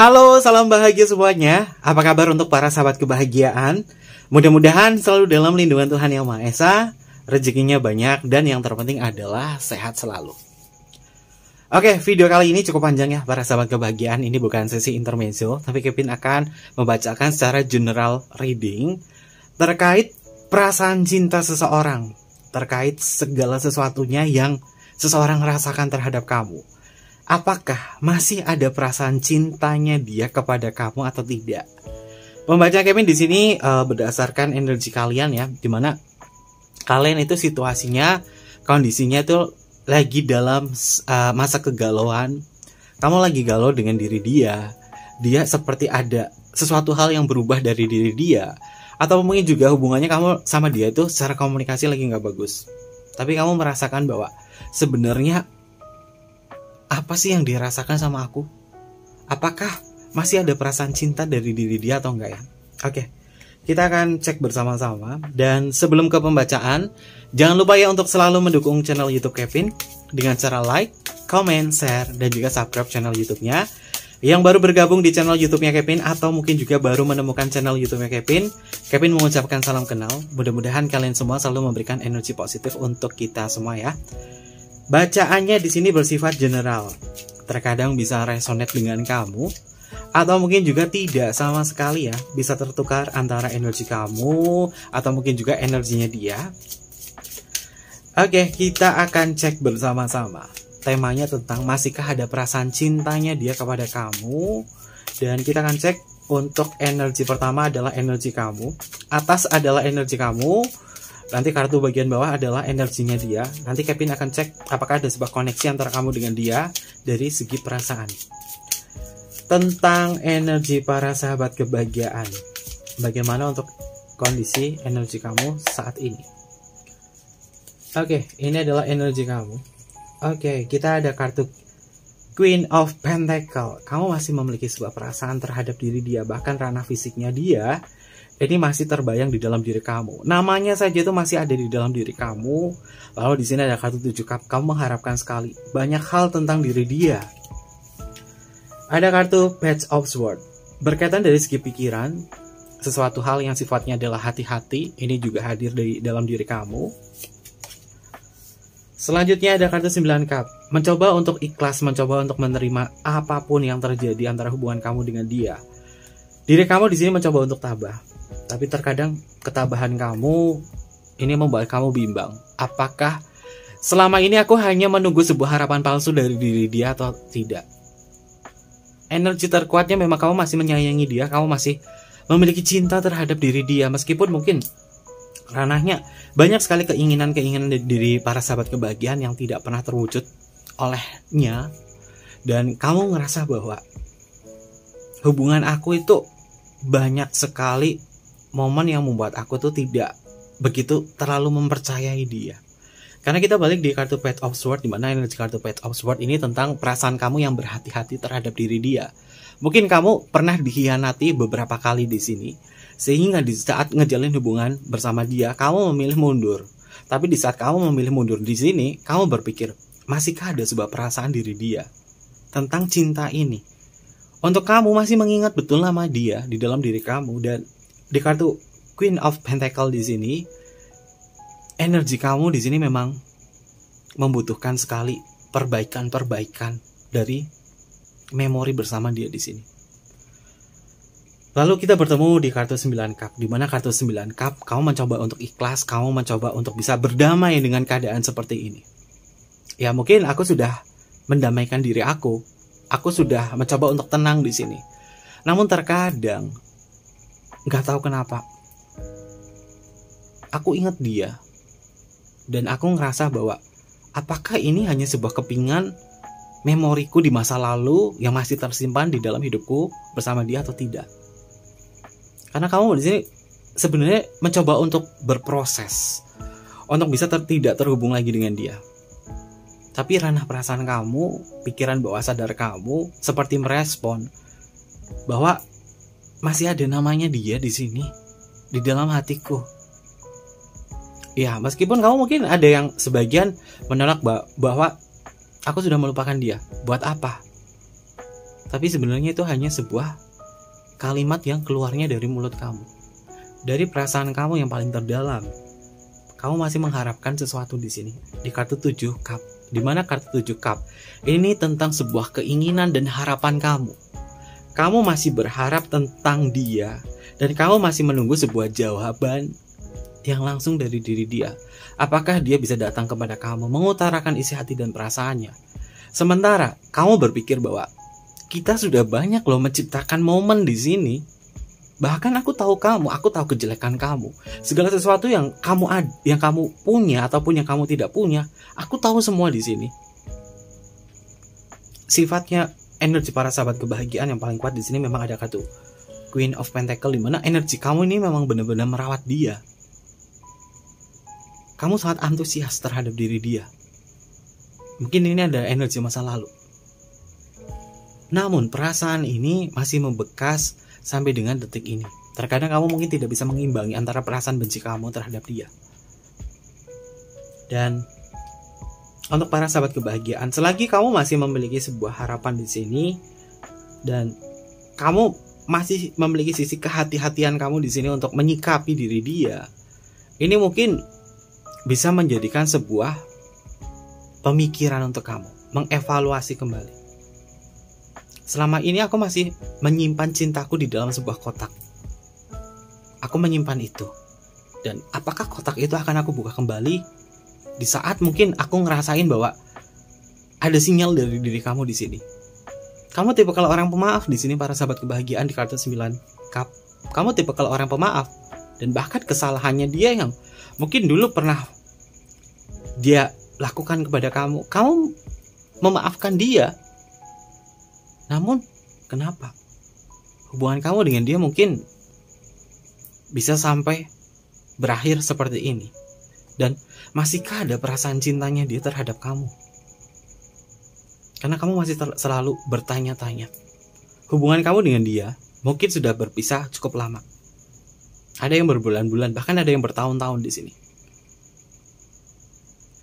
Halo, salam bahagia semuanya. Apa kabar untuk para sahabat kebahagiaan? Mudah-mudahan selalu dalam lindungan Tuhan Yang Maha Esa, rezekinya banyak, dan yang terpenting adalah sehat selalu. Oke, video kali ini cukup panjang ya para sahabat kebahagiaan. Ini bukan sesi intermezzo, tapi Kevin akan membacakan secara general reading terkait perasaan cinta seseorang, terkait segala sesuatunya yang seseorang rasakan terhadap kamu apakah masih ada perasaan cintanya dia kepada kamu atau tidak. Membaca Kevin di sini uh, berdasarkan energi kalian ya, di mana kalian itu situasinya, kondisinya itu lagi dalam uh, masa kegalauan. Kamu lagi galau dengan diri dia, dia seperti ada sesuatu hal yang berubah dari diri dia, atau mungkin juga hubungannya kamu sama dia itu secara komunikasi lagi nggak bagus. Tapi kamu merasakan bahwa sebenarnya apa sih yang dirasakan sama aku? Apakah masih ada perasaan cinta dari diri dia atau enggak ya? Oke, kita akan cek bersama-sama. Dan sebelum ke pembacaan, jangan lupa ya untuk selalu mendukung channel YouTube Kevin dengan cara like, comment, share, dan juga subscribe channel YouTube-nya. Yang baru bergabung di channel YouTube-nya Kevin atau mungkin juga baru menemukan channel YouTube-nya Kevin, Kevin mengucapkan salam kenal. Mudah-mudahan kalian semua selalu memberikan energi positif untuk kita semua ya. Bacaannya di sini bersifat general. Terkadang bisa resonate dengan kamu atau mungkin juga tidak sama sekali ya. Bisa tertukar antara energi kamu atau mungkin juga energinya dia. Oke, kita akan cek bersama-sama. Temanya tentang masihkah ada perasaan cintanya dia kepada kamu? Dan kita akan cek untuk energi pertama adalah energi kamu. Atas adalah energi kamu Nanti kartu bagian bawah adalah energinya dia. Nanti Kevin akan cek apakah ada sebuah koneksi antara kamu dengan dia dari segi perasaan. Tentang energi para sahabat kebahagiaan. Bagaimana untuk kondisi energi kamu saat ini? Oke, ini adalah energi kamu. Oke, kita ada kartu Queen of Pentacle. Kamu masih memiliki sebuah perasaan terhadap diri dia, bahkan ranah fisiknya dia ini masih terbayang di dalam diri kamu. Namanya saja itu masih ada di dalam diri kamu. Lalu di sini ada kartu tujuh cup. Kamu mengharapkan sekali banyak hal tentang diri dia. Ada kartu Page of Sword. Berkaitan dari segi pikiran, sesuatu hal yang sifatnya adalah hati-hati, ini juga hadir di dalam diri kamu. Selanjutnya ada kartu 9 cup. Mencoba untuk ikhlas, mencoba untuk menerima apa pun yang terjadi antara hubungan kamu dengan dia. Diri kamu di sini mencoba untuk tabah tapi terkadang ketabahan kamu ini membuat kamu bimbang. Apakah selama ini aku hanya menunggu sebuah harapan palsu dari diri dia atau tidak? Energi terkuatnya memang kamu masih menyayangi dia, kamu masih memiliki cinta terhadap diri dia meskipun mungkin ranahnya banyak sekali keinginan-keinginan dari para sahabat kebahagiaan yang tidak pernah terwujud olehnya dan kamu ngerasa bahwa hubungan aku itu banyak sekali momen yang membuat aku tuh tidak begitu terlalu mempercayai dia. Karena kita balik di kartu Pet of Sword, di mana energi kartu Pet of Sword ini tentang perasaan kamu yang berhati-hati terhadap diri dia. Mungkin kamu pernah dikhianati beberapa kali di sini, sehingga di saat ngejalin hubungan bersama dia, kamu memilih mundur. Tapi di saat kamu memilih mundur di sini, kamu berpikir, masihkah ada sebuah perasaan diri dia tentang cinta ini? Untuk kamu masih mengingat betul nama dia di dalam diri kamu dan di kartu Queen of Pentacle di sini energi kamu di sini memang membutuhkan sekali perbaikan-perbaikan dari memori bersama dia di sini. Lalu kita bertemu di kartu 9 cup di mana kartu 9 cup kamu mencoba untuk ikhlas, kamu mencoba untuk bisa berdamai dengan keadaan seperti ini. Ya mungkin aku sudah mendamaikan diri aku. Aku sudah mencoba untuk tenang di sini. Namun terkadang nggak tahu kenapa. Aku ingat dia. Dan aku ngerasa bahwa apakah ini hanya sebuah kepingan memoriku di masa lalu yang masih tersimpan di dalam hidupku bersama dia atau tidak? Karena kamu di sini sebenarnya mencoba untuk berproses untuk bisa ter tidak terhubung lagi dengan dia. Tapi ranah perasaan kamu pikiran bawah sadar kamu seperti merespon bahwa masih ada namanya dia di sini di dalam hatiku. Ya, meskipun kamu mungkin ada yang sebagian menolak bahwa aku sudah melupakan dia. Buat apa? Tapi sebenarnya itu hanya sebuah kalimat yang keluarnya dari mulut kamu. Dari perasaan kamu yang paling terdalam. Kamu masih mengharapkan sesuatu di sini. Di kartu 7 cup. Di mana kartu 7 cup? Ini tentang sebuah keinginan dan harapan kamu. Kamu masih berharap tentang dia dan kamu masih menunggu sebuah jawaban yang langsung dari diri dia. Apakah dia bisa datang kepada kamu, mengutarakan isi hati dan perasaannya? Sementara kamu berpikir bahwa kita sudah banyak loh menciptakan momen di sini. Bahkan aku tahu kamu, aku tahu kejelekan kamu. Segala sesuatu yang kamu ad, yang kamu punya ataupun yang kamu tidak punya, aku tahu semua di sini. Sifatnya energi para sahabat kebahagiaan yang paling kuat di sini memang ada kartu Queen of Pentacle di mana energi kamu ini memang benar-benar merawat dia kamu sangat antusias terhadap diri dia. Mungkin ini ada energi masa lalu. Namun perasaan ini masih membekas sampai dengan detik ini. Terkadang kamu mungkin tidak bisa mengimbangi antara perasaan benci kamu terhadap dia. Dan untuk para sahabat kebahagiaan, selagi kamu masih memiliki sebuah harapan di sini dan kamu masih memiliki sisi kehati-hatian kamu di sini untuk menyikapi diri dia. Ini mungkin bisa menjadikan sebuah pemikiran untuk kamu, mengevaluasi kembali. Selama ini aku masih menyimpan cintaku di dalam sebuah kotak. Aku menyimpan itu. Dan apakah kotak itu akan aku buka kembali di saat mungkin aku ngerasain bahwa ada sinyal dari diri kamu di sini. Kamu tipe kalau orang pemaaf di sini para sahabat kebahagiaan di kartu 9 cup. Kamu tipe kalau orang pemaaf dan bahkan kesalahannya dia yang mungkin dulu pernah dia lakukan kepada kamu, kamu memaafkan dia. Namun, kenapa? Hubungan kamu dengan dia mungkin bisa sampai berakhir seperti ini. Dan masihkah ada perasaan cintanya dia terhadap kamu? Karena kamu masih selalu bertanya-tanya. Hubungan kamu dengan dia mungkin sudah berpisah cukup lama. Ada yang berbulan-bulan, bahkan ada yang bertahun-tahun di sini.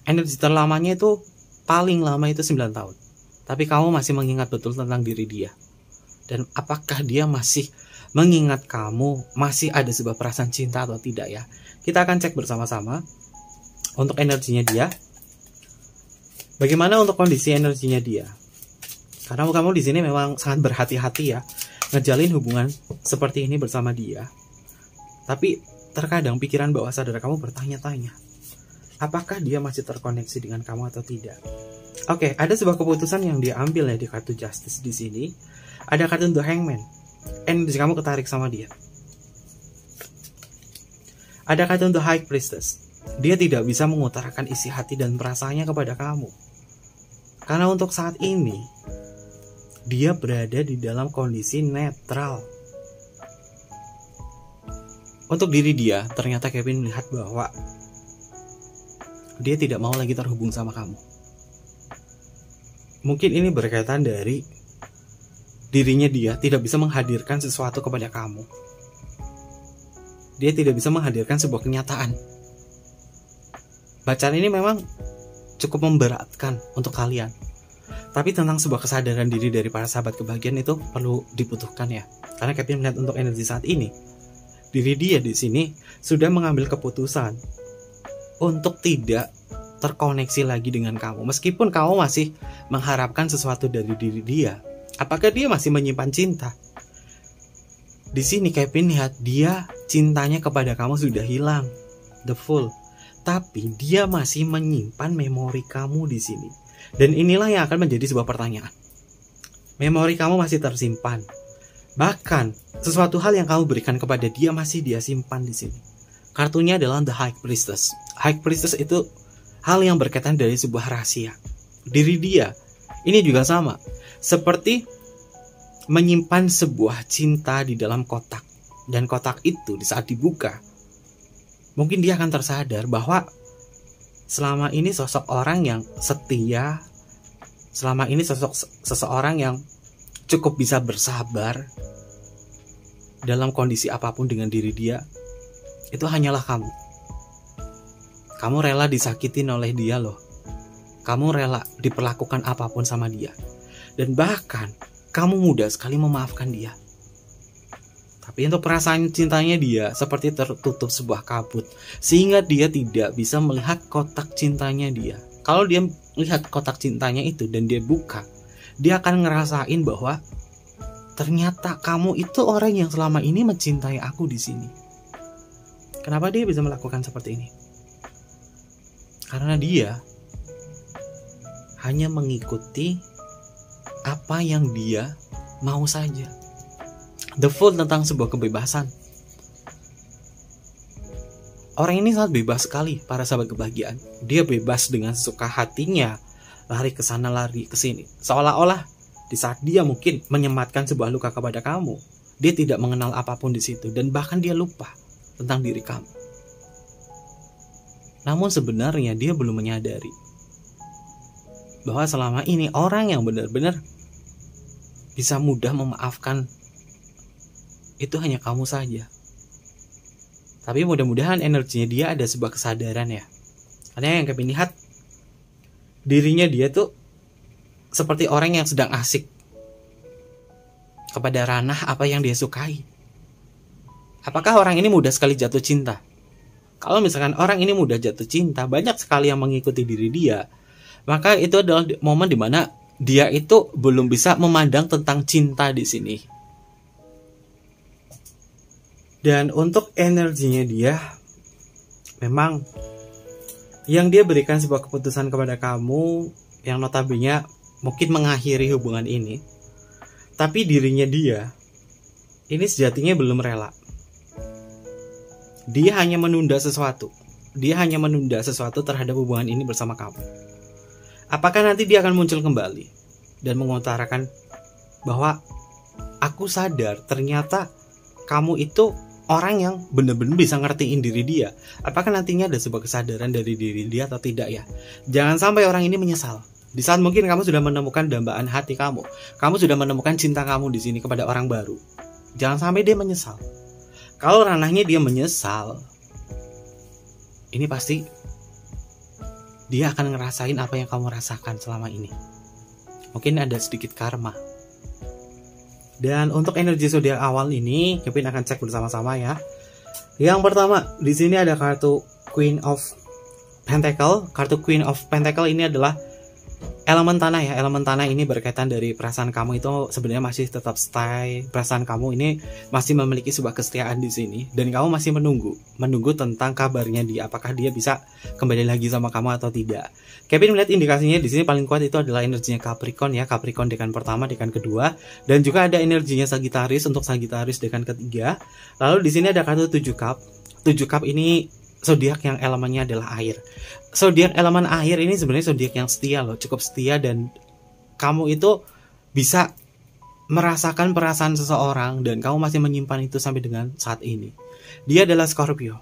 Energi terlamanya itu paling lama itu 9 tahun. Tapi kamu masih mengingat betul tentang diri dia. Dan apakah dia masih mengingat kamu masih ada sebuah perasaan cinta atau tidak ya? Kita akan cek bersama-sama untuk energinya dia. Bagaimana untuk kondisi energinya dia? Karena kamu di sini memang sangat berhati-hati ya, ngejalin hubungan seperti ini bersama dia. Tapi terkadang pikiran bawah sadar kamu bertanya-tanya, apakah dia masih terkoneksi dengan kamu atau tidak? Oke, ada sebuah keputusan yang diambil ya di kartu Justice di sini. Ada kartu The Hangman. Energi kamu ketarik sama dia. Ada kartu The High Priestess. Dia tidak bisa mengutarakan isi hati dan perasaannya kepada kamu. Karena untuk saat ini, dia berada di dalam kondisi netral untuk diri dia, ternyata Kevin melihat bahwa dia tidak mau lagi terhubung sama kamu. Mungkin ini berkaitan dari dirinya dia tidak bisa menghadirkan sesuatu kepada kamu. Dia tidak bisa menghadirkan sebuah kenyataan. Bacaan ini memang cukup memberatkan untuk kalian. Tapi tentang sebuah kesadaran diri dari para sahabat kebahagiaan itu perlu dibutuhkan ya. Karena Kevin melihat untuk energi saat ini, diri dia di sini sudah mengambil keputusan untuk tidak terkoneksi lagi dengan kamu meskipun kamu masih mengharapkan sesuatu dari diri dia apakah dia masih menyimpan cinta di sini Kevin lihat dia cintanya kepada kamu sudah hilang the full tapi dia masih menyimpan memori kamu di sini dan inilah yang akan menjadi sebuah pertanyaan memori kamu masih tersimpan Bahkan, sesuatu hal yang kamu berikan kepada dia masih dia simpan di sini. Kartunya adalah The High Priestess. High Priestess itu hal yang berkaitan dari sebuah rahasia. Diri dia, ini juga sama. Seperti menyimpan sebuah cinta di dalam kotak. Dan kotak itu di saat dibuka, mungkin dia akan tersadar bahwa selama ini sosok orang yang setia, selama ini sosok seseorang yang cukup bisa bersabar, dalam kondisi apa pun dengan diri dia, itu hanyalah kamu. Kamu rela disakitin oleh dia loh. Kamu rela diperlakukan apa pun sama dia. Dan bahkan kamu mudah sekali memaafkan dia. Tapi untuk perasaan cintanya dia seperti tertutup sebuah kabut sehingga dia tidak bisa melihat kotak cintanya dia. Kalau dia melihat kotak cintanya itu dan dia buka, dia akan ngerasain bahwa ternyata kamu itu orang yang selama ini mencintai aku di sini. Kenapa dia bisa melakukan seperti ini? Karena dia hanya mengikuti apa yang dia mau saja the full tentang sebuah kebebasan. Orang ini sangat bebas sekali para sahabat kebahagiaan. Dia bebas dengan suka hatinya, lari ke sana lari ke sini. Seolah-olah di saat dia mungkin menyematkan sebuah luka kepada kamu, dia tidak mengenal apa pun di situ dan bahkan dia lupa tentang diri kamu. Namun sebenarnya dia belum menyadari bahwa selama ini orang yang benar-benar bisa mudah memaafkan itu hanya kamu saja. Tapi mudah-mudahan energinya dia ada sebuah kesadaran ya. Karena yang kami lihat dirinya dia tuh seperti orang yang sedang asik kepada ranah apa yang dia sukai. Apakah orang ini mudah sekali jatuh cinta? Kalau misalkan orang ini mudah jatuh cinta, banyak sekali yang mengikuti diri dia, maka itu adalah momen di mana dia itu belum bisa memandang tentang cinta di sini dan untuk energinya dia memang yang dia berikan sebuah keputusan kepada kamu yang notabene mungkin mengakhiri hubungan ini tapi dirinya dia ini sejatinya belum rela. Dia hanya menunda sesuatu. Dia hanya menunda sesuatu terhadap hubungan ini bersama kamu. Apakah nanti dia akan muncul kembali dan mengutarakan bahwa aku sadar ternyata kamu itu orang yang benar-benar bisa ngertiin diri dia. Apakah nantinya ada sebuah kesadaran dari diri dia atau tidak ya? Jangan sampai orang ini menyesal. Di saat mungkin kamu sudah menemukan dambaan hati kamu, kamu sudah menemukan cinta kamu di sini kepada orang baru. Jangan sampai dia menyesal. Kalau ranahnya dia menyesal, ini pasti dia akan ngerasain apa yang kamu rasakan selama ini. Mungkin ada sedikit karma dan untuk energi zodiak awal ini, Kevin akan cek bersama-sama ya. Yang pertama, di sini ada kartu Queen of Pentacle. Kartu Queen of Pentacle ini adalah elemen tanah ya elemen tanah ini berkaitan dari perasaan kamu itu sebenarnya masih tetap stay. Perasaan kamu ini masih memiliki sebuah kesetiaan di sini dan kamu masih menunggu menunggu tentang kabarnya dia apakah dia bisa kembali lagi sama kamu atau tidak. Kevin melihat indikasinya di sini paling kuat itu adalah energinya Capricorn ya Capricorn dekan pertama dekan kedua dan juga ada energinya Sagittarius untuk Sagittarius dekan ketiga. Lalu di sini ada kartu 7 cup. 7 cup ini zodiak yang elemennya adalah air. Zodiak elemen air ini sebenarnya zodiak yang setia loh, cukup setia dan kamu itu bisa merasakan perasaan seseorang dan kamu masih menyimpan itu sampai dengan saat ini. Dia adalah Scorpio.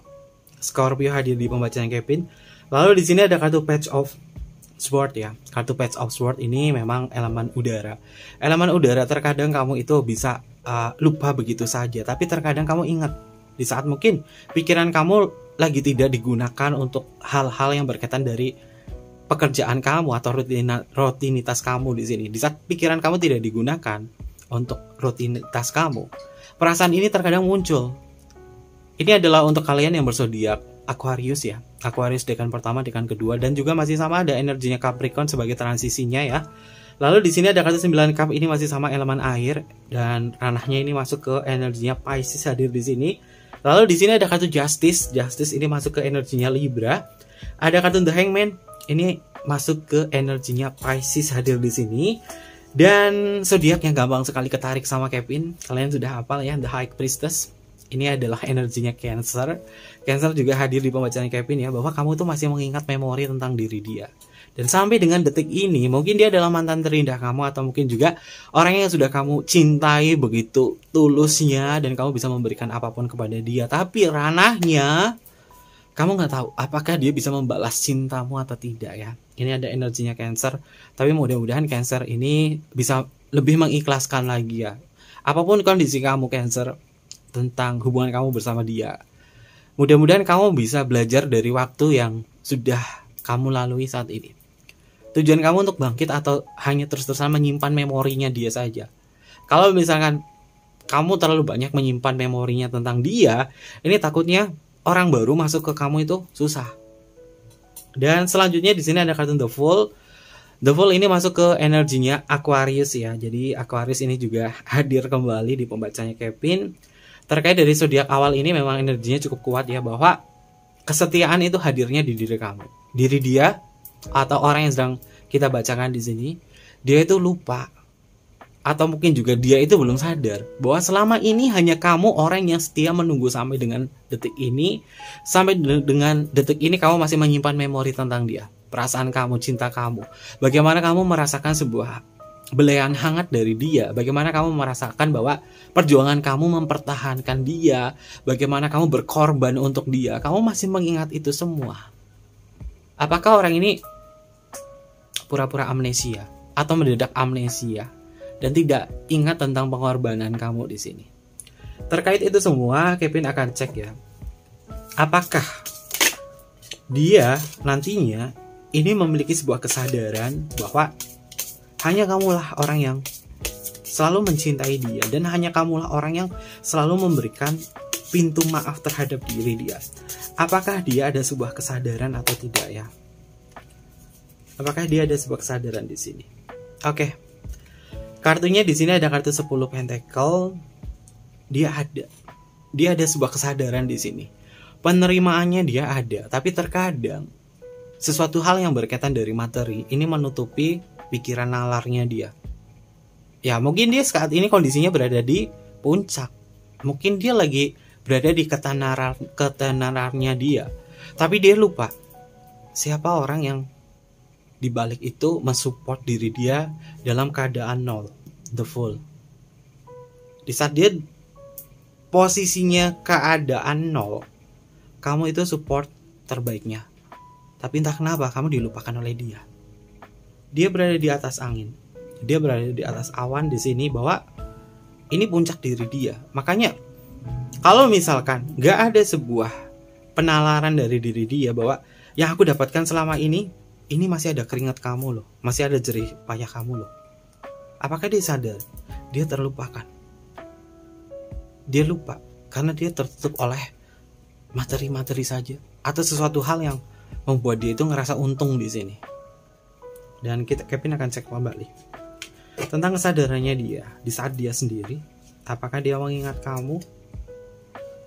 Scorpio hadir di pembacaan Kevin. Lalu di sini ada kartu Patch of Sword ya. Kartu Patch of Sword ini memang elemen udara. Elemen udara terkadang kamu itu bisa uh, lupa begitu saja, tapi terkadang kamu ingat di saat mungkin pikiran kamu lagi tidak digunakan untuk hal-hal yang berkaitan dari pekerjaan kamu atau rutinitas kamu di sini. Di saat pikiran kamu tidak digunakan untuk rutinitas kamu, perasaan ini terkadang muncul. Ini adalah untuk kalian yang bersodiak Aquarius ya. Aquarius dekan pertama, dekan kedua dan juga masih sama ada energinya Capricorn sebagai transisinya ya. Lalu di sini ada kartu 9 cup ini masih sama elemen air dan ranahnya ini masuk ke energinya Pisces hadir di sini Lalu di sini ada kartu Justice. Justice ini masuk ke energinya Libra. Ada kartu The Hangman. Ini masuk ke energinya Pisces hadir di sini. Dan zodiak yang gampang sekali ketarik sama Kevin. Kalian sudah hafal ya The High Priestess. Ini adalah energinya Cancer. Cancer juga hadir di pembacaan Kevin ya bahwa kamu tuh masih mengingat memori tentang diri dia. Dan sampai dengan detik ini, mungkin dia adalah mantan terindah kamu atau mungkin juga orang yang sudah kamu cintai begitu tulusnya dan kamu bisa memberikan apa pun kepada dia. Tapi ranahnya kamu nggak tahu apakah dia bisa membalas cintamu atau tidak ya. Ini ada energinya Cancer, tapi mudah-mudahan Cancer ini bisa lebih mengikhlaskan lagi ya. Apa pun kondisi kamu Cancer tentang hubungan kamu bersama dia. Mudah-mudahan kamu bisa belajar dari waktu yang sudah kamu lalui saat ini. Tujuan kamu untuk bangkit atau hanya terus-terusan menyimpan memorinya dia saja? kalau misalkan kamu terlalu banyak menyimpan memorinya tentang dia ini takutnya orang baru masuk ke kamu itu susah. Dan selanjutnya di sini ada kartu The Fool. The Fool ini masuk ke energinya Aquarius ya. Jadi Aquarius ini juga hadir kembali di pembacanya Kevin. Terkait dari zodiak awal ini memang energinya cukup kuat ya bahwa kesetiaan itu hadirnya di diri kamu diri dia atau orang yang sedang kita bacakan di sini dia itu lupa. Atau mungkin juga dia itu belum sadar bahwa selama ini hanya kamu orang yang setia menunggu sampai dengan detik ini sampai dengan detik ini kamu masih menyimpan memori tentang dia perasaan kamu cinta kamu. Bagaimana kamu merasakan sebuah belayan hangat dari dia? Bagaimana kamu merasakan bahwa perjuangan kamu mempertahankan dia? Bagaimana kamu berkorban untuk dia? Kamu masih mengingat itu semua. Apakah orang ini pura-pura amnesia atau mendadak amnesia dan tidak ingat tentang pengorbanan kamu di sini. Terkait itu semua, Kevin akan cek ya. Apakah dia nantinya ini memiliki sebuah kesadaran bahwa hanya kamulah orang yang selalu mencintai dia dan hanya kamulah orang yang selalu memberikan pintu maaf terhadap diri dia. Apakah dia ada sebuah kesadaran atau tidak ya? Apakah dia ada sebuah kesadaran di sini? Oke. Okay. Kartunya di sini ada kartu 10 pentacle. Dia ada. Dia ada sebuah kesadaran di sini. Penerimaannya dia ada, tapi terkadang sesuatu hal yang berkaitan dari materi ini menutupi pikiran nalarnya dia. Ya, mungkin dia saat ini kondisinya berada di puncak. Mungkin dia lagi berada di ketenaran ketenararnya dia. Tapi dia lupa siapa orang yang di balik itu mensupport diri dia dalam keadaan nol, the full. Di saat dia posisinya keadaan nol, kamu itu support terbaiknya. Tapi entah kenapa kamu dilupakan oleh dia. Dia berada di atas angin. Dia berada di atas awan di sini bahwa ini puncak diri dia. Makanya kalau misalkan gak ada sebuah penalaran dari diri dia bahwa yang aku dapatkan selama ini ini masih ada keringat kamu loh, masih ada jerih payah kamu loh. Apakah dia sadar? Dia terlupakan. Dia lupa karena dia tertutup oleh materi-materi saja atau sesuatu hal yang membuat dia itu ngerasa untung di sini. Dan kita Kevin akan cek kembali tentang kesadarannya dia di saat dia sendiri. Apakah dia mengingat kamu?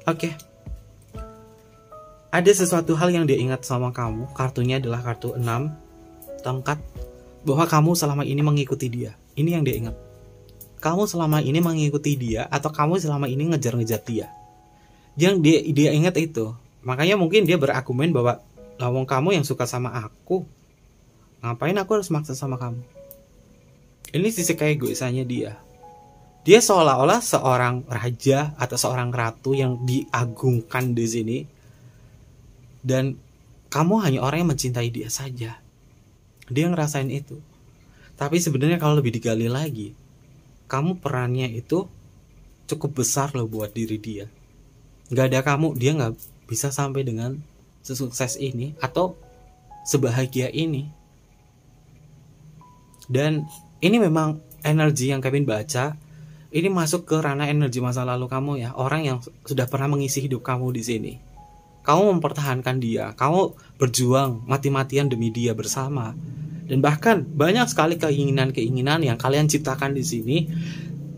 Oke, okay ada sesuatu hal yang dia ingat sama kamu, kartunya adalah kartu 6 tongkat bahwa kamu selama ini mengikuti dia. Ini yang dia ingat. Kamu selama ini mengikuti dia atau kamu selama ini ngejar-ngejar dia. Yang dia dia ingat itu. Makanya mungkin dia berargumen bahwa lawang kamu yang suka sama aku. Ngapain aku harus maksa sama kamu? Ini sisi kayak keegoisannya dia. Dia seolah-olah seorang raja atau seorang ratu yang diagungkan di sini dan kamu hanya orang yang mencintai dia saja. Dia ngerasain itu. Tapi sebenarnya kalau lebih digali lagi kamu perannya itu cukup besar loh buat diri dia. Nggak ada kamu dia nggak bisa sampai dengan sesukses ini atau sebahagia ini. Dan ini memang energi yang Kevin baca. Ini masuk ke ranah energi masa lalu kamu ya. Orang yang sudah pernah mengisi hidup kamu di sini kamu mempertahankan dia, kamu berjuang mati-matian demi dia bersama. Dan bahkan banyak sekali keinginan-keinginan yang kalian ciptakan di sini.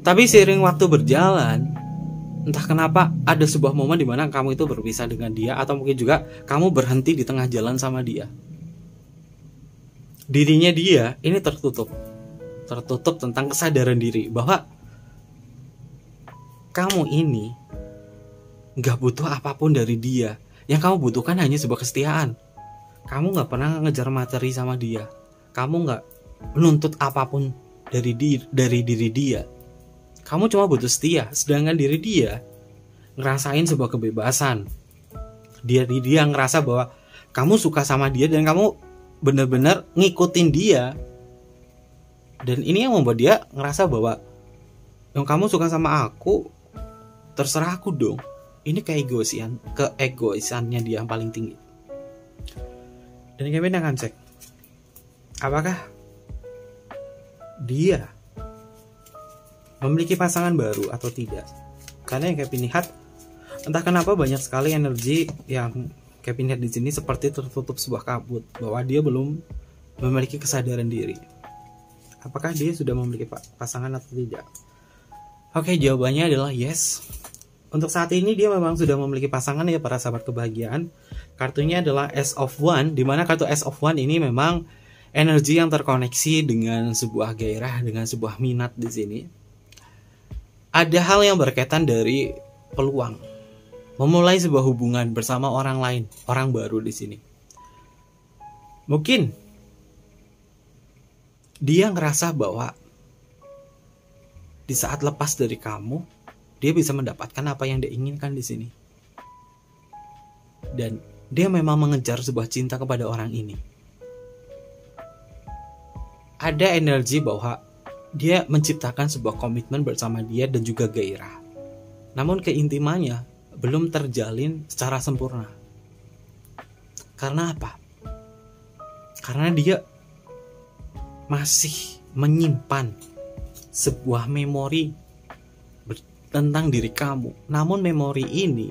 Tapi seiring waktu berjalan, entah kenapa ada sebuah momen di mana kamu itu berpisah dengan dia atau mungkin juga kamu berhenti di tengah jalan sama dia. Dirinya dia ini tertutup. Tertutup tentang kesadaran diri bahwa kamu ini nggak butuh apa pun dari dia yang kamu butuhkan hanya sebuah kesetiaan. Kamu nggak pernah ngejar materi sama dia. Kamu nggak menuntut apa pun dari diri, dari diri dia. Kamu cuma butuh setia, sedangkan diri dia ngerasain sebuah kebebasan. Dia dia ngerasa bahwa kamu suka sama dia dan kamu benar-benar ngikutin dia. Dan ini yang membuat dia ngerasa bahwa yang kamu suka sama aku terserah aku dong ini keegoisan keegoisannya dia yang paling tinggi dan Kevin akan cek apakah dia memiliki pasangan baru atau tidak. Karena yang Kevin lihat entah kenapa banyak sekali energi yang Kevin lihat di sini seperti tertutup sebuah kabut bahwa dia belum memiliki kesadaran diri. Apakah dia sudah memiliki pasangan atau tidak? Oke, jawabannya adalah yes. Untuk saat ini dia memang sudah memiliki pasangan ya para sahabat kebahagiaan. Kartunya adalah S of One, di mana kartu S of One ini memang energi yang terkoneksi dengan sebuah gairah, dengan sebuah minat di sini. Ada hal yang berkaitan dari peluang, memulai sebuah hubungan bersama orang lain, orang baru di sini. Mungkin dia ngerasa bahwa di saat lepas dari kamu, dia bisa mendapatkan apa yang dia inginkan di sini. Dan dia memang mengejar sebuah cinta kepada orang ini ada energi bahwa dia menciptakan sebuah komitmen bersama dia dan juga gairah. Namun keintimannya belum terjalin secara sempurna. Karena apa? Karena dia masih menyimpan sebuah memori tentang diri kamu. Namun memori ini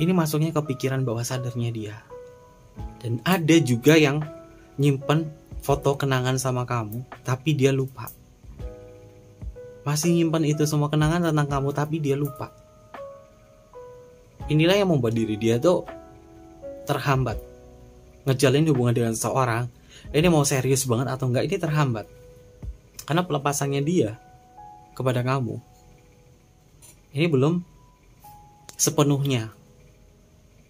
ini masuknya ke pikiran bawah sadarnya dia. Dan ada juga yang nyimpen foto kenangan sama kamu, tapi dia lupa. Masih nyimpan itu semua kenangan tentang kamu, tapi dia lupa. Inilah yang membuat diri dia tuh terhambat. Ngejalin hubungan dengan seseorang, ini mau serius banget atau enggak, ini terhambat. Karena pelepasannya dia kepada kamu, ini belum sepenuhnya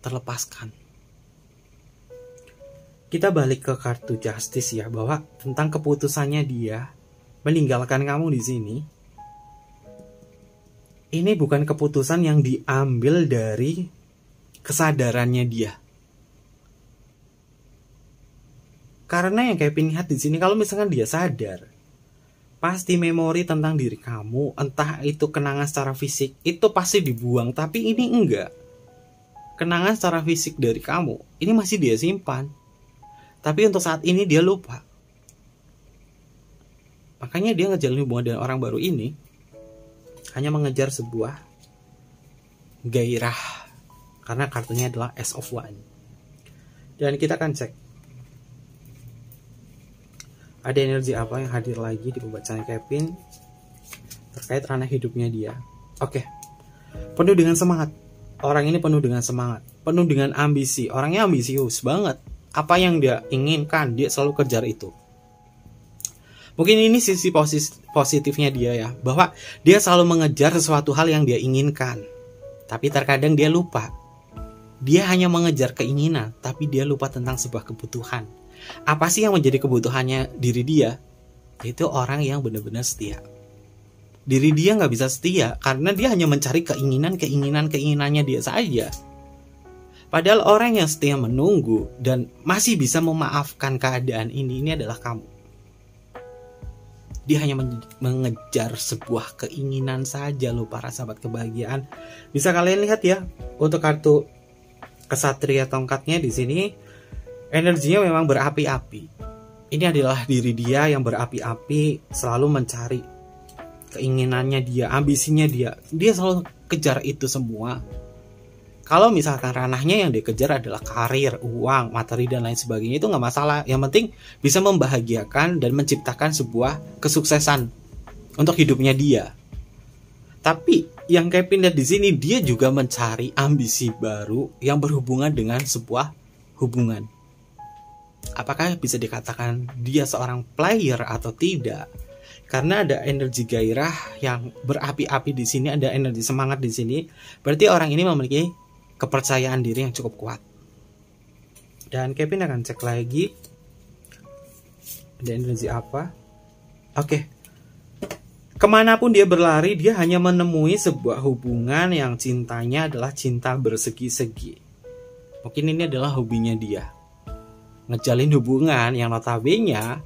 terlepaskan. Kita balik ke kartu justice ya bahwa tentang keputusannya dia meninggalkan kamu di sini ini bukan keputusan yang diambil dari kesadarannya dia. Karena yang kayak lihat di sini kalau misalkan dia sadar pasti memori tentang diri kamu entah itu kenangan secara fisik itu pasti dibuang. Tapi ini enggak. Kenangan secara fisik dari kamu ini masih dia simpan. Tapi untuk saat ini dia lupa. Makanya dia ngejalin hubungan dengan orang baru ini hanya mengejar sebuah gairah. Karena kartunya adalah S of One. Dan kita akan cek ada energi apa yang hadir lagi di pembacaan Kevin terkait ranah hidupnya dia. Oke, penuh dengan semangat. Orang ini penuh dengan semangat, penuh dengan ambisi. Orangnya ambisius banget. Apa yang dia inginkan dia selalu kejar itu. Mungkin ini sisi positifnya dia ya bahwa dia selalu mengejar sesuatu hal yang dia inginkan. Tapi terkadang dia lupa. Dia hanya mengejar keinginan tapi dia lupa tentang sebuah kebutuhan apa sih yang menjadi kebutuhannya diri dia itu orang yang benar-benar setia diri dia nggak bisa setia karena dia hanya mencari keinginan keinginan keinginannya dia saja Padahal orang yang setia menunggu dan masih bisa memaafkan keadaan ini, ini adalah kamu. Dia hanya mengejar sebuah keinginan saja loh para sahabat kebahagiaan. Bisa kalian lihat ya untuk kartu kesatria tongkatnya di sini energinya memang berapi-api. Ini adalah diri dia yang berapi-api selalu mencari keinginannya dia, ambisinya dia. Dia selalu kejar itu semua kalau misalkan ranahnya yang dikejar adalah karir, uang, materi dan lain sebagainya itu nggak masalah. Yang penting bisa membahagiakan dan menciptakan sebuah kesuksesan untuk hidupnya dia. Tapi yang Kevin lihat di sini dia juga mencari ambisi baru yang berhubungan dengan sebuah hubungan. Apakah bisa dikatakan dia seorang player atau tidak? Karena ada energi gairah yang berapi-api di sini, ada energi semangat di sini. Berarti orang ini memiliki kepercayaan diri yang cukup kuat. Dan Kevin akan cek lagi ada energi apa. Oke. Ke mana pun dia berlari, dia hanya menemui sebuah hubungan yang cintanya adalah cinta bersegi-segi. Mungkin ini adalah hobinya dia. Ngejalin hubungan yang notabene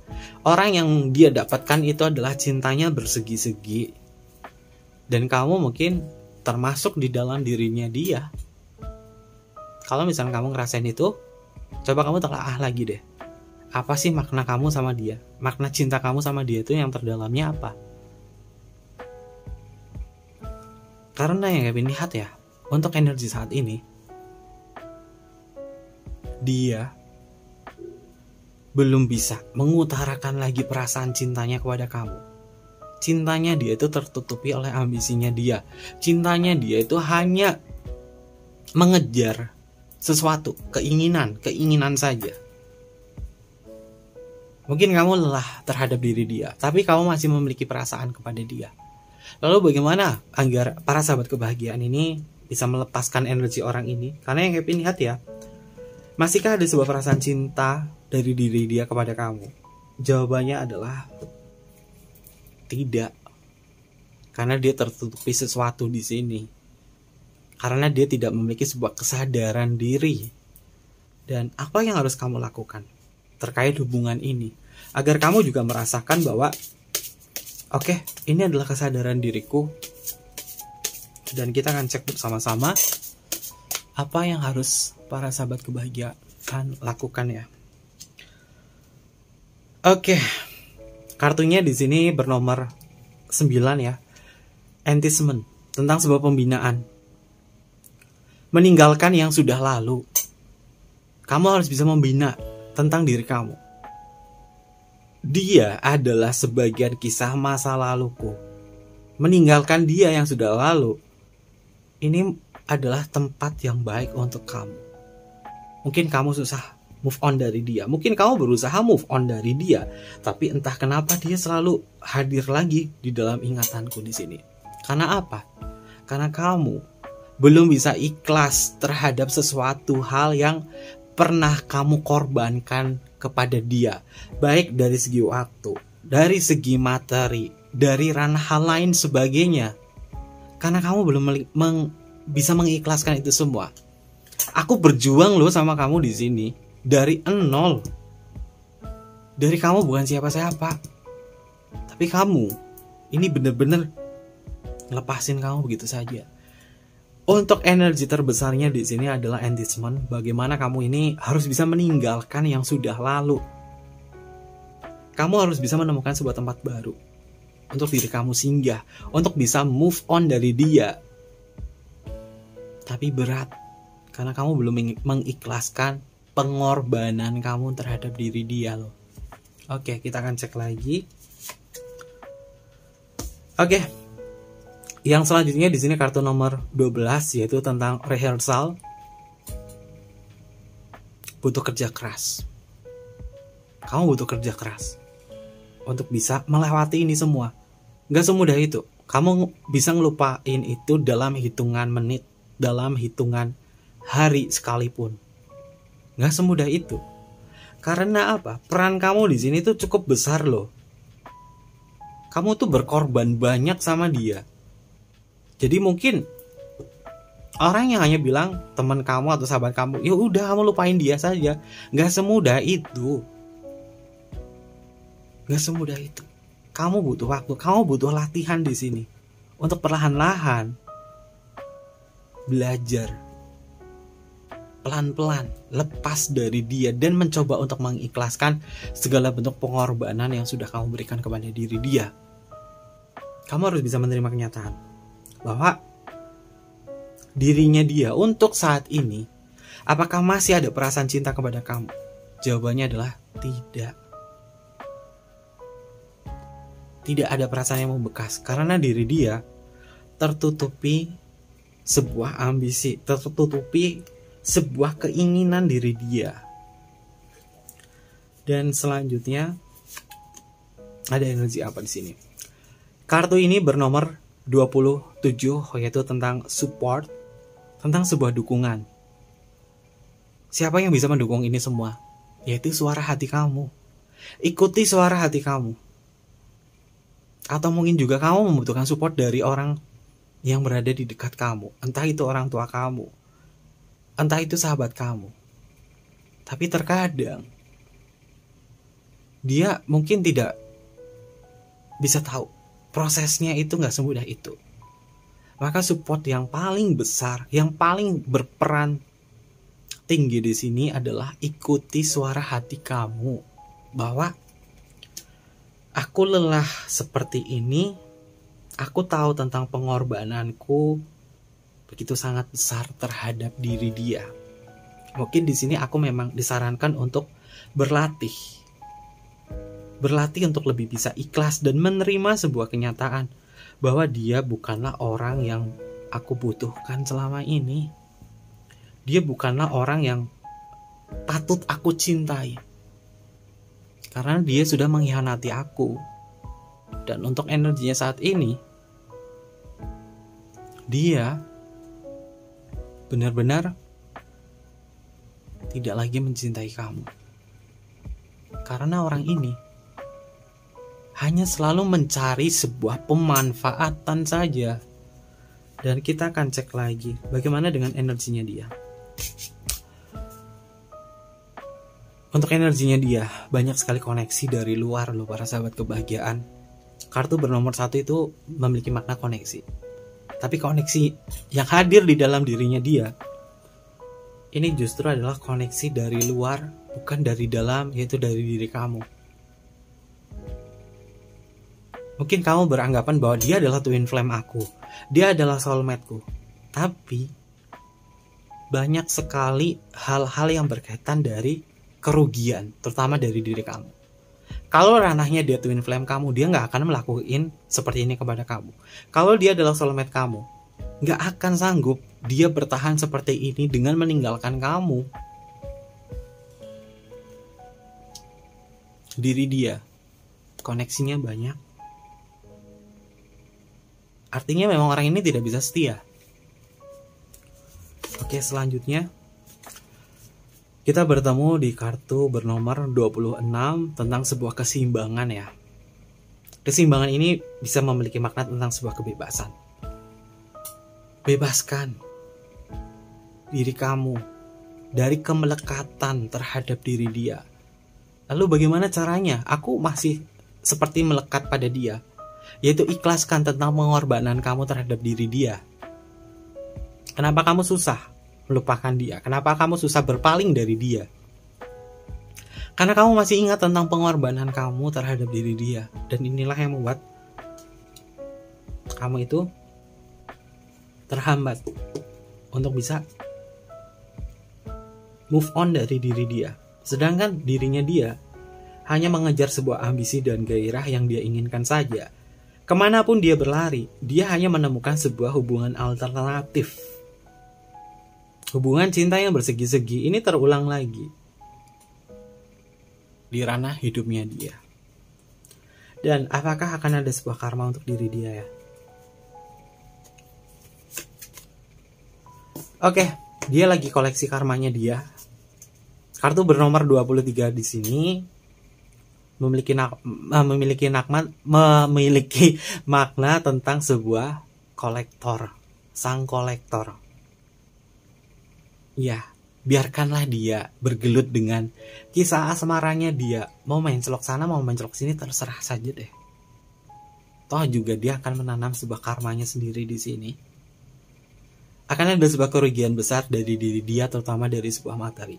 orang yang dia dapatkan itu adalah cintanya bersegi-segi. Dan kamu mungkin termasuk di dalam dirinya dia. Kalau misalnya kamu ngerasain itu coba kamu telaah lagi deh. Apa sih makna kamu sama dia? Makna cinta kamu sama dia itu yang terdalamnya apa? Karena yang Kevin lihat ya, untuk energi saat ini, dia belum bisa mengutarakan lagi perasaan cintanya kepada kamu. Cintanya dia itu tertutupi oleh ambisinya dia. Cintanya dia itu hanya mengejar sesuatu, keinginan, keinginan saja. Mungkin kamu lelah terhadap diri dia, tapi kamu masih memiliki perasaan kepada dia. Lalu bagaimana agar para sahabat kebahagiaan ini bisa melepaskan energi orang ini? Karena yang Kevin lihat ya, masihkah ada sebuah perasaan cinta dari diri dia kepada kamu? Jawabannya adalah tidak. Karena dia tertutupi sesuatu di sini. Karena dia tidak memiliki sebuah kesadaran diri. Dan apa yang harus kamu lakukan terkait hubungan ini? Agar kamu juga merasakan bahwa oke, okay, ini adalah kesadaran diriku. Dan kita akan cek bersama-sama apa yang harus para sahabat kebahagiaan lakukan ya. Oke. Kartunya di sini bernomor 9 ya. Antisement tentang sebuah pembinaan. Meninggalkan yang sudah lalu. Kamu harus bisa membina tentang diri kamu. Dia adalah sebagian kisah masa laluku. Meninggalkan dia yang sudah lalu. Ini adalah tempat yang baik untuk kamu. Mungkin kamu susah move on dari dia. Mungkin kamu berusaha move on dari dia, tapi entah kenapa dia selalu hadir lagi di dalam ingatanku di sini. Karena apa? Karena kamu belum bisa ikhlas terhadap sesuatu hal yang pernah kamu korbankan kepada dia, baik dari segi waktu, dari segi materi, dari ranah hal lain sebagainya. Karena kamu belum meng bisa mengikhlaskan itu semua. Aku berjuang loh sama kamu di sini dari nol. Dari kamu bukan siapa-siapa. Tapi kamu ini bener-bener lepasin kamu begitu saja. Untuk energi terbesarnya di sini adalah engagement. Bagaimana kamu ini harus bisa meninggalkan yang sudah lalu. Kamu harus bisa menemukan sebuah tempat baru untuk diri kamu singgah, untuk bisa move on dari dia. Tapi berat karena kamu belum mengikhlaskan pengorbanan kamu terhadap diri dia loh. Oke, kita akan cek lagi. Oke. Yang selanjutnya di sini kartu nomor 12 yaitu tentang rehearsal. Butuh kerja keras. Kamu butuh kerja keras untuk bisa melewati ini semua. Gak semudah itu. Kamu bisa ngelupain itu dalam hitungan menit, dalam hitungan hari sekalipun Nggak semudah itu. Karena apa? Peran kamu di sini tuh cukup besar loh. Kamu tuh berkorban banyak sama dia. Jadi mungkin orang yang hanya bilang teman kamu atau sahabat kamu, ya udah kamu lupain dia saja. Nggak semudah itu. Nggak semudah itu. Kamu butuh waktu, kamu butuh latihan di sini untuk perlahan-lahan belajar pelan-pelan lepas dari dia dan mencoba untuk mengikhlaskan segala bentuk pengorbanan yang sudah kamu berikan kepada diri dia. Kamu harus bisa menerima kenyataan bahwa dirinya dia untuk saat ini apakah masih ada perasaan cinta kepada kamu? Jawabannya adalah tidak. Tidak ada perasaan yang membekas karena diri dia tertutupi sebuah ambisi, tertutupi sebuah keinginan diri dia. Dan selanjutnya ada energi apa di sini? Kartu ini bernomor 27 yaitu tentang support, tentang sebuah dukungan. Siapa yang bisa mendukung ini semua? Yaitu suara hati kamu. Ikuti suara hati kamu. Atau mungkin juga kamu membutuhkan support dari orang yang berada di dekat kamu. Entah itu orang tua kamu, entah itu sahabat kamu. Tapi terkadang dia mungkin tidak bisa tahu prosesnya itu nggak semudah itu. Maka support yang paling besar, yang paling berperan tinggi di sini adalah ikuti suara hati kamu bahwa aku lelah seperti ini, Aku tahu tentang pengorbananku begitu sangat besar terhadap diri dia. Mungkin di sini aku memang disarankan untuk berlatih. Berlatih untuk lebih bisa ikhlas dan menerima sebuah kenyataan bahwa dia bukanlah orang yang aku butuhkan selama ini. Dia bukanlah orang yang patut aku cintai. Karena dia sudah mengkhianati aku. Dan untuk energinya saat ini, dia benar-benar tidak lagi mencintai kamu. Karena orang ini hanya selalu mencari sebuah pemanfaatan saja. Dan kita akan cek lagi bagaimana dengan energinya dia. Untuk energinya dia, banyak sekali koneksi dari luar loh para sahabat kebahagiaan. Kartu bernomor satu itu memiliki makna koneksi. Tapi koneksi yang hadir di dalam dirinya dia, ini justru adalah koneksi dari luar, bukan dari dalam, yaitu dari diri kamu. Mungkin kamu beranggapan bahwa dia adalah twin flame aku. Dia adalah soulmateku. Tapi banyak sekali hal-hal yang berkaitan dari kerugian, terutama dari diri kamu. Kalau ranahnya dia twin flame kamu, dia nggak akan melakukan seperti ini kepada kamu. Kalau dia adalah soulmate kamu, nggak akan sanggup dia bertahan seperti ini dengan meninggalkan kamu. Diri dia, koneksinya banyak. Artinya memang orang ini tidak bisa setia. Oke, selanjutnya kita bertemu di kartu bernomor 26 tentang sebuah keseimbangan ya. Keseimbangan ini bisa memiliki makna tentang sebuah kebebasan. Bebaskan diri kamu dari kemelekatan terhadap diri dia. Lalu bagaimana caranya? Aku masih seperti melekat pada dia, yaitu ikhlaskan tentang pengorbanan kamu terhadap diri dia. Kenapa kamu susah? Melupakan dia? Kenapa kamu susah berpaling dari dia? Karena kamu masih ingat tentang pengorbanan kamu terhadap diri dia. Dan inilah yang membuat kamu itu terhambat untuk bisa move on dari diri dia. Sedangkan dirinya dia hanya mengejar sebuah ambisi dan gairah yang dia inginkan saja. Ke mana pun dia berlari, dia hanya menemukan sebuah hubungan alternatif Hubungan cinta yang bersegi-segi ini terulang lagi di ranah hidupnya dia. Dan apakah akan ada sebuah karma untuk diri dia ya? Oke, dia lagi koleksi karmanya dia. Kartu bernomor 23 di sini memiliki nak, memiliki nakma, memiliki makna tentang sebuah kolektor, sang kolektor Ya, biarkanlah dia bergelut dengan kisah asmaranya dia. Mau main celok sana, mau main celok sini, terserah saja deh. Toh juga dia akan menanam sebuah karmanya sendiri di sini. Akan ada sebuah kerugian besar dari diri dia, terutama dari sebuah materi.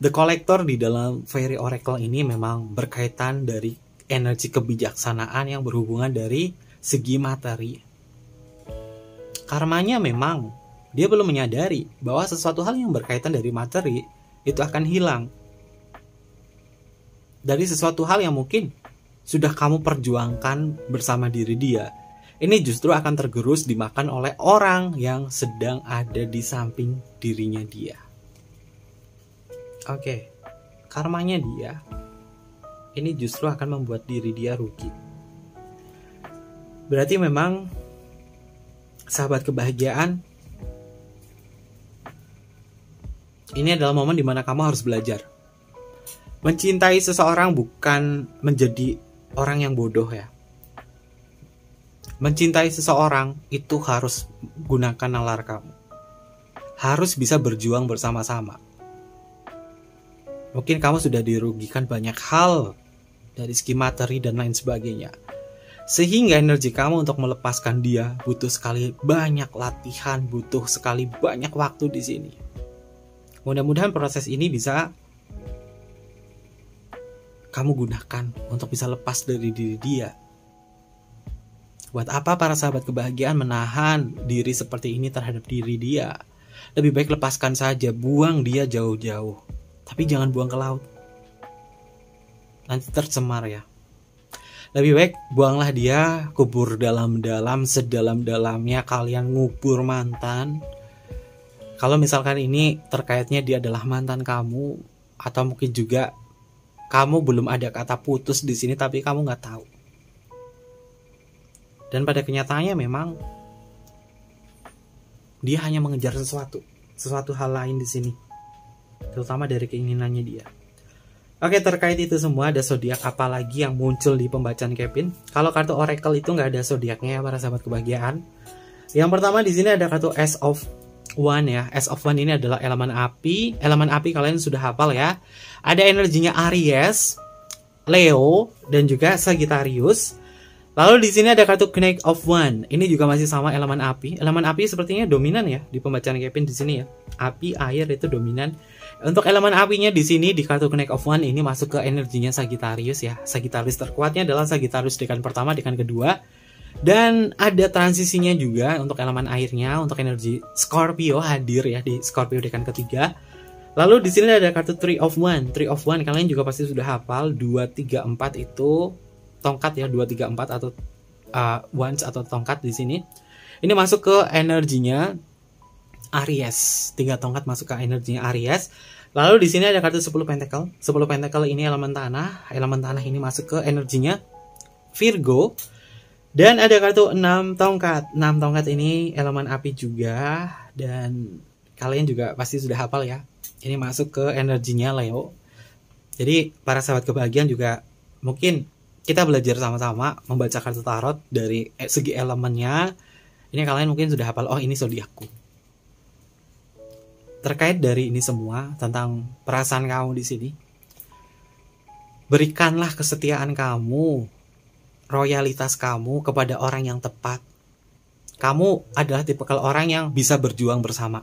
The Collector di dalam Fairy Oracle ini memang berkaitan dari energi kebijaksanaan yang berhubungan dari segi materi. Karmanya memang dia belum menyadari bahwa sesuatu hal yang berkaitan dari materi itu akan hilang. Dari sesuatu hal yang mungkin sudah kamu perjuangkan bersama diri dia, ini justru akan tergerus dimakan oleh orang yang sedang ada di samping dirinya dia. Oke, karmanya dia ini justru akan membuat diri dia rugi. Berarti memang sahabat kebahagiaan ini adalah momen di mana kamu harus belajar. Mencintai seseorang bukan menjadi orang yang bodoh ya. Mencintai seseorang itu harus gunakan nalar kamu. Harus bisa berjuang bersama-sama. Mungkin kamu sudah dirugikan banyak hal dari segi materi dan lain sebagainya. Sehingga energi kamu untuk melepaskan dia butuh sekali banyak latihan, butuh sekali banyak waktu di sini. Mudah-mudahan proses ini bisa kamu gunakan untuk bisa lepas dari diri dia. Buat apa para sahabat kebahagiaan menahan diri seperti ini terhadap diri dia? Lebih baik lepaskan saja, buang dia jauh-jauh. Tapi jangan buang ke laut. Nanti tercemar ya. Lebih baik buanglah dia, kubur dalam-dalam, sedalam-dalamnya kalian ngubur mantan. Kalau misalkan ini terkaitnya dia adalah mantan kamu, atau mungkin juga kamu belum ada kata putus di sini tapi kamu nggak tahu dan pada kenyataannya memang dia hanya mengejar sesuatu, sesuatu hal lain di sini. Terutama dari keinginannya dia. Oke, terkait itu semua ada zodiak apa lagi yang muncul di pembacaan Kevin? Kalau kartu Oracle itu nggak ada zodiaknya ya para sahabat kebahagiaan. Yang pertama di sini ada kartu S of One ya. S of One ini adalah elemen api. Elemen api kalian sudah hafal ya. Ada energinya Aries, Leo, dan juga Sagittarius. Lalu di sini ada kartu Knight of One. Ini juga masih sama elemen api. Elemen api sepertinya dominan ya di pembacaan Kevin di sini ya. Api, air itu dominan. Untuk elemen apinya di sini di kartu Knight of One ini masuk ke energinya Sagittarius ya. Sagittarius terkuatnya adalah Sagittarius dekan pertama, dekan kedua. Dan ada transisinya juga untuk elemen airnya, untuk energi Scorpio hadir ya di Scorpio dekan ketiga. Lalu di sini ada kartu Three of One. Three of One kalian juga pasti sudah hafal 2 3 4 itu tongkat ya 2 3 4 atau uh, atau tongkat di sini. Ini masuk ke energinya Aries. Tiga tongkat masuk ke energinya Aries. Lalu di sini ada kartu 10 pentacle. 10 pentacle ini elemen tanah. Elemen tanah ini masuk ke energinya Virgo. Dan ada kartu 6 tongkat. 6 tongkat ini elemen api juga dan kalian juga pasti sudah hafal ya. Ini masuk ke energinya Leo. Jadi para sahabat kebahagiaan juga mungkin kita belajar sama-sama membaca kartu tarot dari eh, segi elemennya. Ini kalian mungkin sudah hafal, oh ini zodiakku. Terkait dari ini semua tentang perasaan kamu di sini, berikanlah kesetiaan kamu, royalitas kamu kepada orang yang tepat. Kamu adalah tipe orang yang bisa berjuang bersama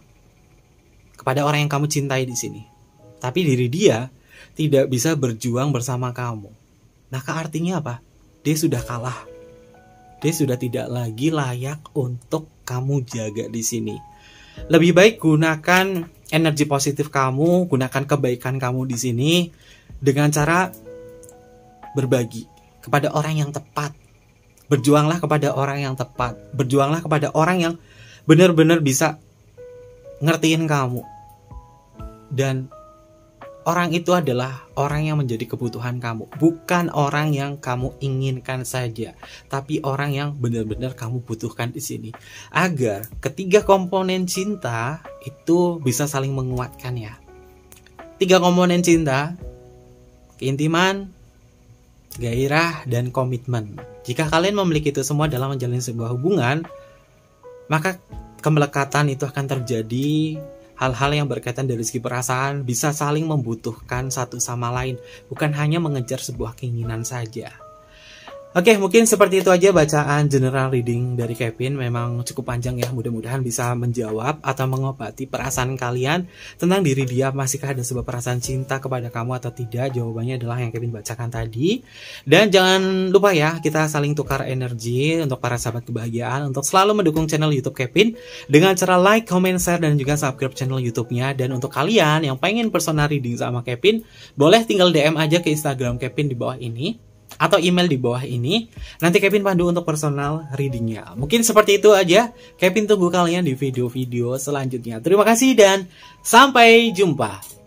kepada orang yang kamu cintai di sini. Tapi diri dia tidak bisa berjuang bersama kamu Nah, artinya apa? Dia sudah kalah. Dia sudah tidak lagi layak untuk kamu jaga di sini. Lebih baik gunakan energi positif kamu, gunakan kebaikan kamu di sini dengan cara berbagi kepada orang yang tepat. Berjuanglah kepada orang yang tepat. Berjuanglah kepada orang yang benar-benar bisa ngertiin kamu. Dan orang itu adalah orang yang menjadi kebutuhan kamu, bukan orang yang kamu inginkan saja, tapi orang yang benar-benar kamu butuhkan di sini. Agar ketiga komponen cinta itu bisa saling menguatkan ya. Tiga komponen cinta, keintiman, gairah, dan komitmen. Jika kalian memiliki itu semua dalam menjalin sebuah hubungan, maka kemelekatan itu akan terjadi hal-hal yang berkaitan dari segi perasaan bisa saling membutuhkan satu sama lain, bukan hanya mengejar sebuah keinginan saja. Oke, mungkin seperti itu aja bacaan general reading dari Kevin. Memang cukup panjang ya, mudah-mudahan bisa menjawab atau mengobati perasaan kalian tentang diri dia. Masihkah ada sebuah perasaan cinta kepada kamu atau tidak? Jawabannya adalah yang Kevin bacakan tadi. Dan jangan lupa ya, kita saling tukar energi untuk para sahabat kebahagiaan untuk selalu mendukung channel YouTube Kevin dengan cara like, comment, share, dan juga subscribe channel YouTube-nya. Dan untuk kalian yang pengen personal reading sama Kevin, boleh tinggal DM aja ke Instagram Kevin di bawah ini atau email di bawah ini. Nanti Kevin pandu untuk personal readingnya. Mungkin seperti itu aja. Kevin tunggu kalian di video-video selanjutnya. Terima kasih dan sampai jumpa.